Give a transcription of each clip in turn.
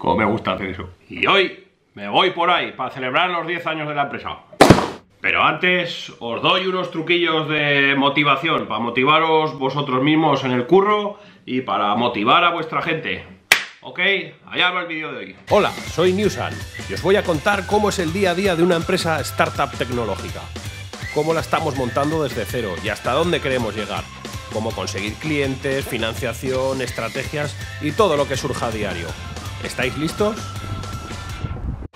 Como me gusta hacer eso. Y hoy me voy por ahí para celebrar los 10 años de la empresa. Pero antes os doy unos truquillos de motivación para motivaros vosotros mismos en el curro y para motivar a vuestra gente. Ok, allá va el vídeo de hoy. Hola, soy Newsan y os voy a contar cómo es el día a día de una empresa startup tecnológica. Cómo la estamos montando desde cero y hasta dónde queremos llegar. Cómo conseguir clientes, financiación, estrategias y todo lo que surja a diario. ¿Estáis listos?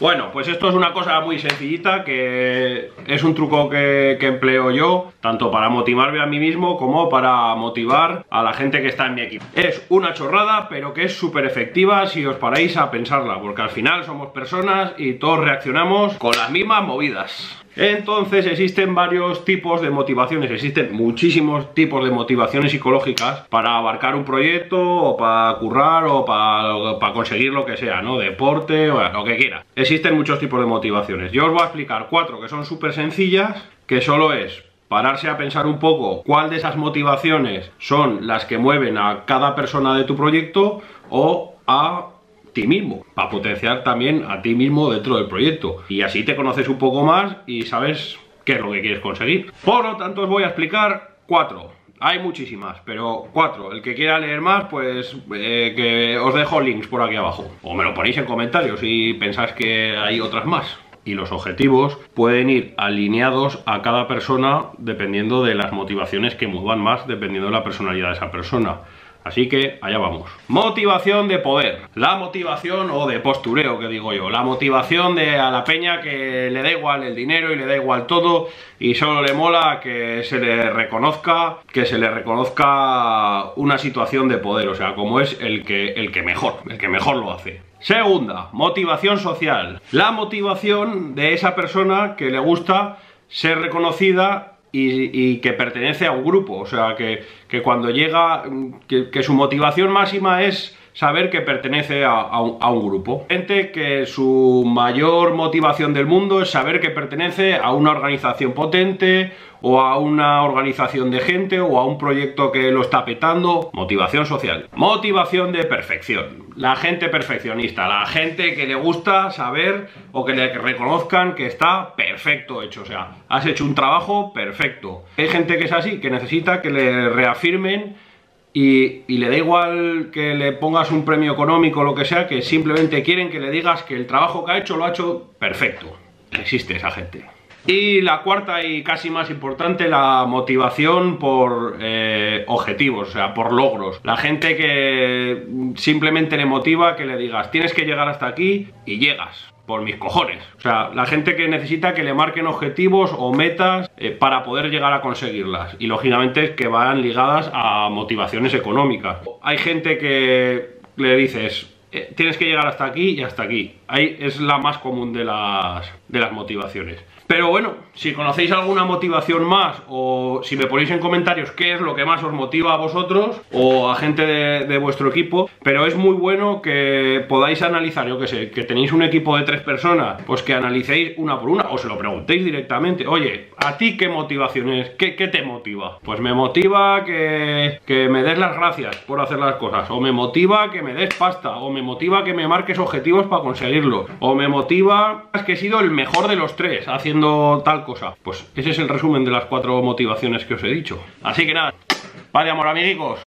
Bueno, pues esto es una cosa muy sencillita que es un truco que, empleo yo, tanto para motivarme a mí mismo como para motivar a la gente que está en mi equipo. Es una chorrada, pero que es súper efectiva si os paráis a pensarla, porque al final somos personas y todos reaccionamos con las mismas movidas. Entonces existen varios tipos de motivaciones, existen muchísimos tipos de motivaciones psicológicas para abarcar un proyecto o para currar o para, conseguir lo que sea, ¿no? Deporte o lo que quiera. Existen muchos tipos de motivaciones. Yo os voy a explicar cuatro que son súper sencillas, que solo es pararse a pensar un poco cuál de esas motivaciones son las que mueven a cada persona de tu proyecto o a ti mismo, para potenciar también a ti mismo dentro del proyecto. Y así te conoces un poco más y sabes qué es lo que quieres conseguir. Por lo tanto, os voy a explicar cuatro. Hay muchísimas, pero cuatro. El que quiera leer más, pues eh, que os dejo links por aquí abajo. O me lo ponéis en comentarios si pensáis que hay otras más y los objetivos pueden ir alineados a cada persona dependiendo de las motivaciones que muevan más, dependiendo de la personalidad de esa persona. Así que allá vamos. Motivación de poder. La motivación, o de postureo que digo yo, la motivación de a la peña que le da igual el dinero y le da igual todo y solo le mola que se le reconozca, que se le reconozca una situación de poder, o sea, como es el que, el que mejor, el que mejor lo hace. Segunda, motivación social. La motivación de esa persona que le gusta ser reconocida y, que pertenece a un grupo, o sea, que, que cuando llega, que, que, su motivación máxima es saber que pertenece a, un, un, grupo. Gente que su mayor motivación del mundo es saber que pertenece a una organización potente o a una organización de gente o a un proyecto que lo está petando. Motivación social. Motivación de perfección. La gente perfeccionista, la gente que le gusta saber o que le reconozcan que está perfecto hecho. O sea, has hecho un trabajo perfecto. Hay gente que es así, que necesita que le reafirmen y, le da igual que le pongas un premio económico o lo que sea, que simplemente quieren que le digas que el trabajo que ha hecho lo ha hecho perfecto. Existe esa gente. Y la cuarta y casi más importante, la motivación por eh, objetivos, o sea, por logros. La gente que simplemente le motiva que le digas, tienes que llegar hasta aquí y llegas por mis cojones. O sea, la gente que necesita que le marquen objetivos o metas eh, para poder llegar a conseguirlas. Y lógicamente que van ligadas a motivaciones económicas. Hay gente que le dices, eh, tienes que llegar hasta aquí y hasta aquí. Ahí es la más común de las, de las motivaciones. Pero bueno, si conocéis alguna motivación más o si me ponéis en comentarios qué es lo que más os motiva a vosotros o a gente de, vuestro equipo, pero es muy bueno que podáis analizar, yo que sé, que tenéis un equipo de tres personas, pues que analicéis una por una o se lo preguntéis directamente, oye, ¿a ti qué motivación ¿Qué, qué te motiva? Pues me motiva que, que me des las gracias por hacer las cosas, o me motiva que me des pasta, o me motiva que me marques objetivos para conseguirlo, o me motiva que he sido el mejor de los tres haciendo tal cosa. Pues ese es el resumen de las cuatro motivaciones que os he dicho. Así que nada, vale amor amiguitos,